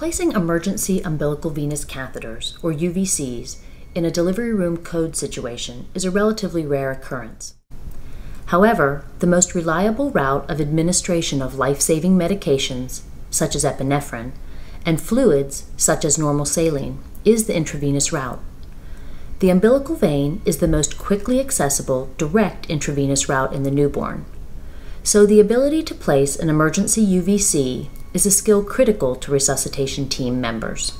Placing emergency umbilical venous catheters, or UVCs, in a delivery room code situation is a relatively rare occurrence. However, the most reliable route of administration of life saving medications, such as epinephrine, and fluids, such as normal saline, is the intravenous route. The umbilical vein is the most quickly accessible direct intravenous route in the newborn. So, the ability to place an emergency UVC is a skill critical to resuscitation team members.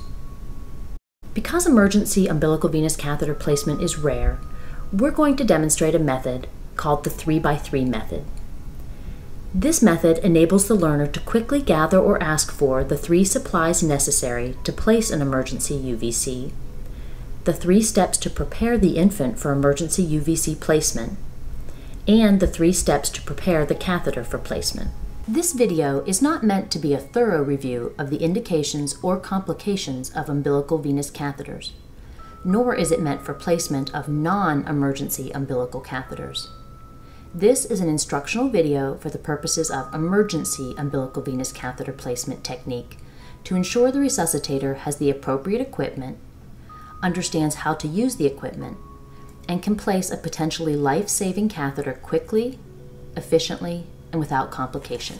Because emergency umbilical venous catheter placement is rare, we're going to demonstrate a method called the 3x3 method. This method enables the learner to quickly gather or ask for the three supplies necessary to place an emergency UVC, the three steps to prepare the infant for emergency UVC placement, and the three steps to prepare the catheter for placement. This video is not meant to be a thorough review of the indications or complications of umbilical venous catheters, nor is it meant for placement of non-emergency umbilical catheters. This is an instructional video for the purposes of emergency umbilical venous catheter placement technique to ensure the resuscitator has the appropriate equipment, understands how to use the equipment, and can place a potentially life-saving catheter quickly, efficiently, and without complication.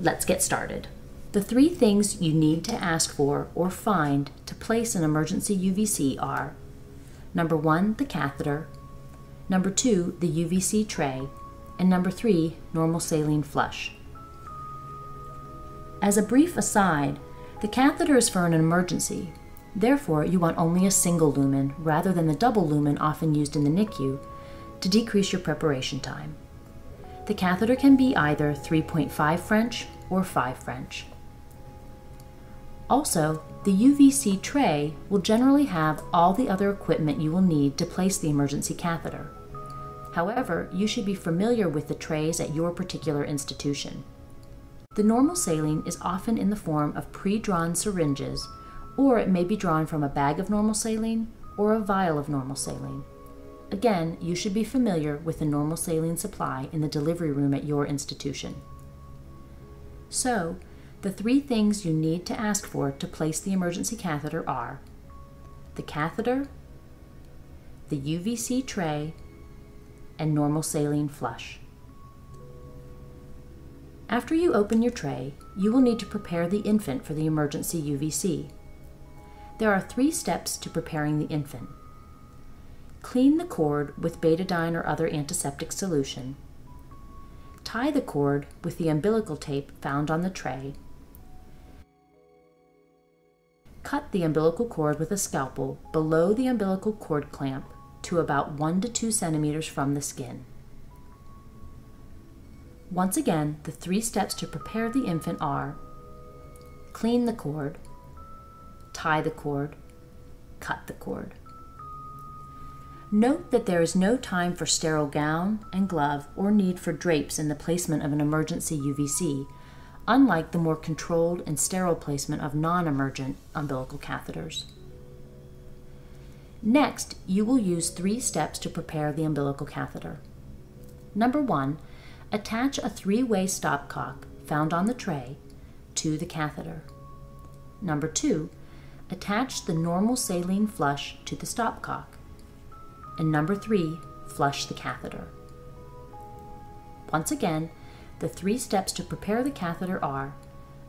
Let's get started. The three things you need to ask for or find to place an emergency UVC are number one, the catheter, number two, the UVC tray, and number three, normal saline flush. As a brief aside, the catheter is for an emergency. Therefore, you want only a single lumen rather than the double lumen often used in the NICU to decrease your preparation time. The catheter can be either 3.5 French or 5 French. Also, the UVC tray will generally have all the other equipment you will need to place the emergency catheter. However, you should be familiar with the trays at your particular institution. The normal saline is often in the form of pre-drawn syringes, or it may be drawn from a bag of normal saline or a vial of normal saline. Again, you should be familiar with the normal saline supply in the delivery room at your institution. So, the three things you need to ask for to place the emergency catheter are the catheter, the UVC tray, and normal saline flush. After you open your tray, you will need to prepare the infant for the emergency UVC. There are three steps to preparing the infant. Clean the cord with betadine or other antiseptic solution. Tie the cord with the umbilical tape found on the tray. Cut the umbilical cord with a scalpel below the umbilical cord clamp to about 1 to 2 centimeters from the skin. Once again, the three steps to prepare the infant are clean the cord, tie the cord, cut the cord. Note that there is no time for sterile gown and glove or need for drapes in the placement of an emergency UVC, unlike the more controlled and sterile placement of non-emergent umbilical catheters. Next, you will use three steps to prepare the umbilical catheter. Number one, attach a three-way stopcock found on the tray to the catheter. Number two, attach the normal saline flush to the stopcock. And number three, flush the catheter. Once again, the three steps to prepare the catheter are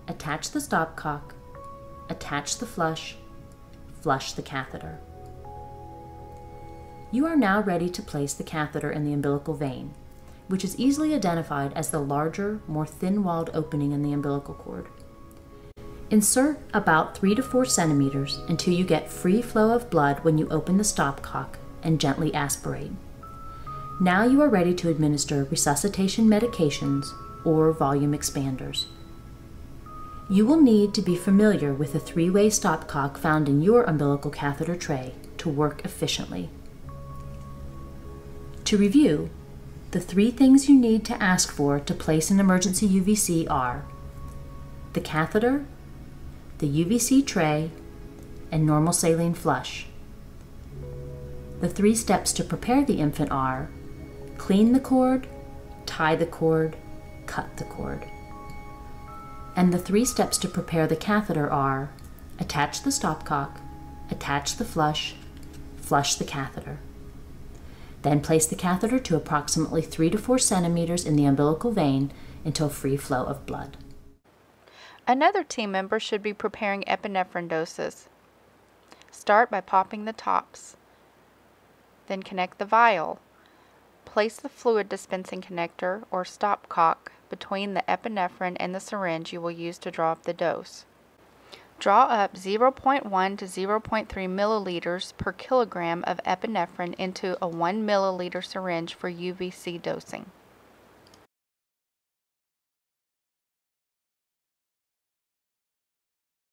attach the stopcock, attach the flush, flush the catheter. You are now ready to place the catheter in the umbilical vein, which is easily identified as the larger, more thin-walled opening in the umbilical cord. Insert about 3 to 4 centimeters until you get free flow of blood when you open the stopcock and gently aspirate. Now you are ready to administer resuscitation medications or volume expanders. You will need to be familiar with the three-way stopcock found in your umbilical catheter tray to work efficiently. To review, the three things you need to ask for to place an emergency UVC are the catheter, the UVC tray, and normal saline flush. The three steps to prepare the infant are clean the cord, tie the cord, cut the cord. And the three steps to prepare the catheter are attach the stopcock, attach the flush, flush the catheter. Then place the catheter to approximately 3 to 4 centimeters in the umbilical vein until free flow of blood. Another team member should be preparing epinephrine doses. Start by popping the tops. Then connect the vial. Place the fluid dispensing connector or stopcock between the epinephrine and the syringe you will use to draw up the dose. Draw up 0.1 to 0.3 milliliters per kilogram of epinephrine into a 1 milliliter syringe for UVC dosing.